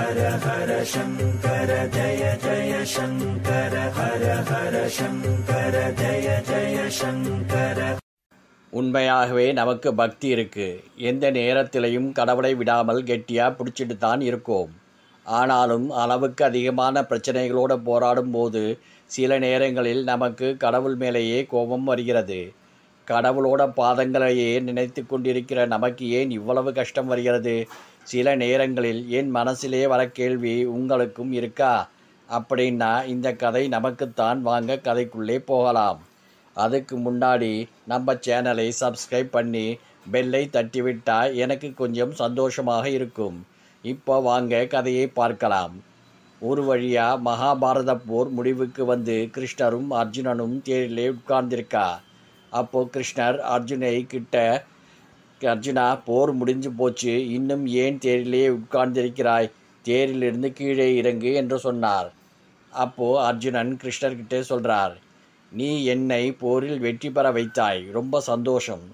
ஹர ஹர சங்கர ஜய ஜய சங்கர ஹர ஹர சங்கர ஜய ஜய சங்கர உண்மையாகவே நமக்கு பக்தி இருக்கு. எந்த நேரத்திலையும் கடவுளை விடாமல் கெட்டியாக பிடிச்சிட்டு தான் இருக்கோம். ஆனாலும் அளவுக்கு அதிகமான பிரச்சனைகளோடு போராடும் போது சில நேரங்களில் நமக்கு கடவுள் மேலேயே கோபம் வருகிறது. கடவுளோட பாதங்களையே நினைத்து கொண்டிருக்கிற நமக்கு ஏன் இவ்வளவு கஷ்டம் வருகிறது? சில நேரங்களில் என் மனசிலே வர கேள்வி உங்களுக்கும் இருக்கா? அப்படின்னா இந்த கதை நமக்குத்தான் வாங்க கதைக்குள்ளே போகலாம். அதுக்கு முன்னாடி நம்ம சேனலை சப்ஸ்கிரைப் பண்ணி பெல்லை தட்டிவிட்டால் எனக்கு கொஞ்சம் சந்தோஷமாக இருக்கும். இப்போ வாங்க கதையை பார்க்கலாம். ஒரு வழியாக மகாபாரத போர் முடிவுக்கு வந்து கிருஷ்ணரும் அர்ஜுனனும் தேரிலே உட்கார்ந்திருக்கா? அப்போது கிருஷ்ணர் அர்ஜுனை கிட்ட அர்ஜுனா போர் முடிஞ்சு போச்சு. இன்னும் ஏன் தேரிலே உட்கார்ந்திருக்கிறாய்? தேரிலிருந்து கீழே இறங்கு என்று சொன்னார். அப்போது அர்ஜுனன் கிருஷ்ணர்கிட்ட சொல்கிறார் நீ என்னை போரில் வெற்றி பெற வைத்தாய். ரொம்ப சந்தோஷம்.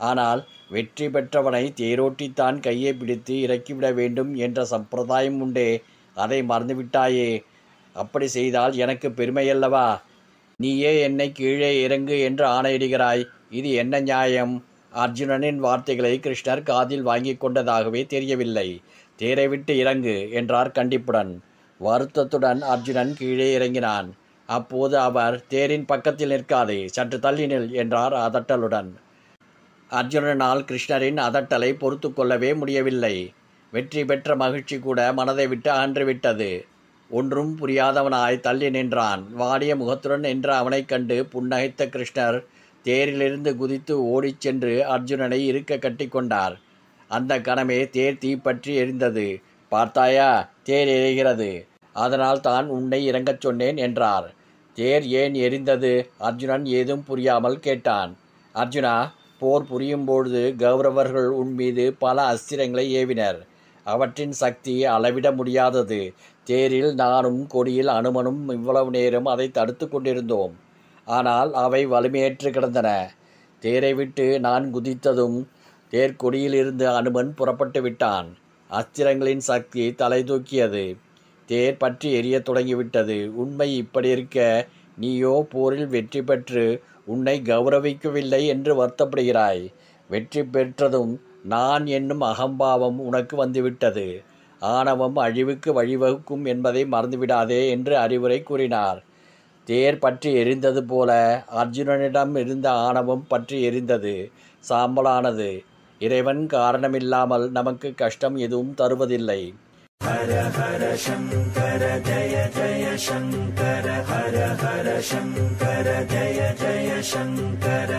ஆனால் வெற்றி பெற்றவனை தேரோட்டித்தான் கையை பிடித்து இறக்கிவிட வேண்டும் என்ற சம்பிரதாயம் உண்டே. அதை மறந்துவிட்டாயே. அப்படி செய்தால் எனக்கு பெருமையல்லவா நீயே என்னை கீழே இறங்கு என்று ஆணையிடுகிறாய். இது என்ன நியாயம்? அர்ஜுனனின் வார்த்தைகளை கிருஷ்ணர் காதில் வாங்கி கொண்டதாகவே தெரியவில்லை. தேரை விட்டு இறங்கு என்றார் கண்டிப்புடன். வருத்தத்துடன் அர்ஜுனன் கீழே இறங்கினான். அப்போது அவர் தேரின் பக்கத்தில் நிற்காதே சற்று தள்ளினில் என்றார் அதட்டலுடன். அர்ஜுனனால் கிருஷ்ணரின் அதட்டலை பொறுத்து கொள்ளவே முடியவில்லை. வெற்றி பெற்ற மகிழ்ச்சி கூட மனதை விட்டு அகன்றுவிட்டது. ஒன்றும் புரியாதவனாய் தள்ளி நின்றான். வாடிய முகத்துடன் நின்ற அவனைக் கண்டு புன்னகைத்த கிருஷ்ணர் தேரிலிருந்து குதித்து ஓடிச் சென்று அர்ஜுனனை இருக்க கட்டிக்கொண்டார் அந்த கணமே தேர் தீப்பற்றி எரிந்தது. பார்த்தாயா தேர் எரிகிறது. அதனால் தான் உன்னை இறங்கச் சொன்னேன் என்றார். தேர் ஏன் எரிந்தது? அர்ஜுனன் ஏதும் புரியாமல் கேட்டான். அர்ஜுனா போர் புரியும் பொழுது கௌரவர்கள் உன் மீது பல அஸ்திரங்களை ஏவினர். அவற்றின் சக்தி அளவிட முடியாதது. தேரில் நானும் கொடியில் அனுமனும் இவ்வளவு நேரம் அதை தடுத்து கொண்டிருந்தோம். ஆனால் அவை வலிமையற்று கிடந்தன. தேரை விட்டு நான் குதித்ததும் தேர்கொடியிலிருந்து அனுமன் புறப்பட்டு விட்டான். அஸ்திரங்களின் சக்தி தலை தூக்கியது. தேர் பற்றி எரிய தொடங்கிவிட்டது. உண்மை இப்படி இருக்க நீயோ போரில் வெற்றி பெற்று உன்னை கௌரவிக்கவில்லை என்று வருத்தப்படுகிறாய். வெற்றி பெற்றதும் நான் என்னும் அகம்பாவம் உனக்கு வந்துவிட்டது. ஆணவம் அழிவுக்கு வழிவகுக்கும் என்பதை மறந்துவிடாதே என்று அறிவுரை கூறினார். தேர் பற்றி எரிந்தது போல அர்ஜுனனிடம் இருந்த ஆணவம் பற்றி எரிந்தது சாம்பலானது. இறைவன் காரணமில்லாமல் நமக்கு கஷ்டம் எதுவும் தருவதில்லை. ஹர ஹர சங்கர ஜய ஜய சங்கர ஹர ஹர சங்கர ஜய ஜய சங்கர.